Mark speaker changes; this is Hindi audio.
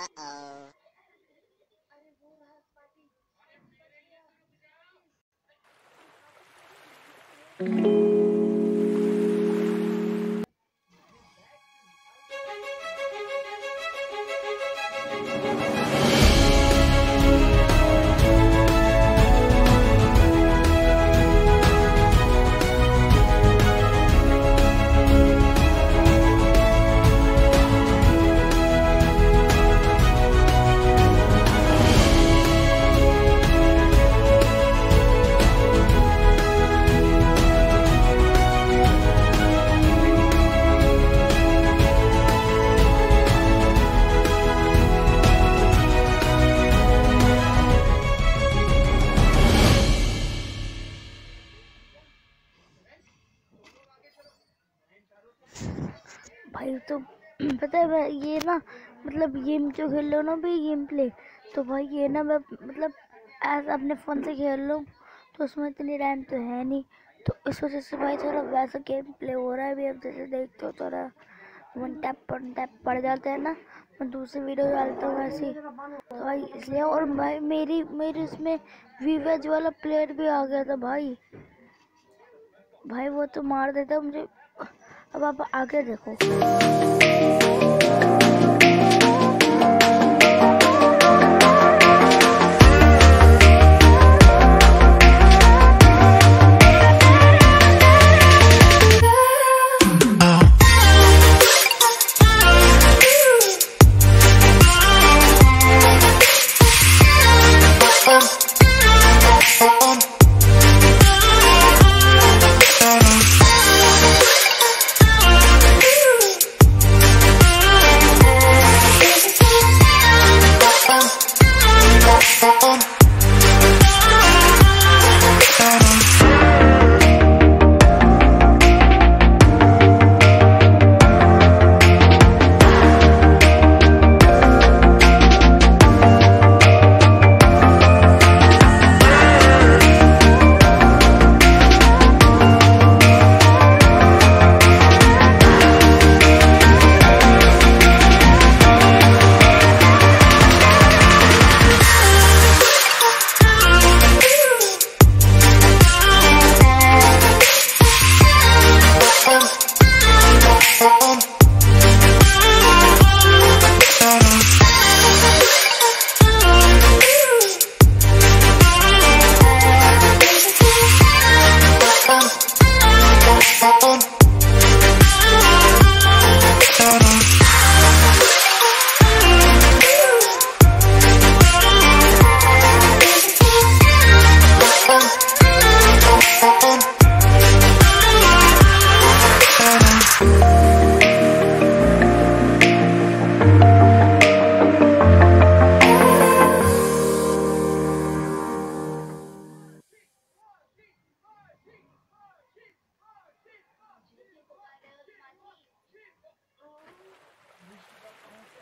Speaker 1: Uh-oh. Mm-hmm. भाई तो पता है मैं ये ना मतलब गेम जो खेल लो ना भाई गेम प्ले तो भाई ये ना मैं मतलब एज अपने फ़ोन से खेल लूँ तो उसमें इतनी रैम तो है नहीं तो इस वजह से भाई थोड़ा वैसा गेम प्ले हो रहा है भी अब जैसे देखते हो थोड़ा वन टैप वन टैप पड़ जाता है ना, मैं दूसरी वीडियो डालता हूँ ऐसी तो भाई इसलिए, और भाई मेरी मेरी इसमें वीवेज वाला प्लेयर भी आ गया था भाई भाई वो तो मार देता मुझे अब आप आगे देखो।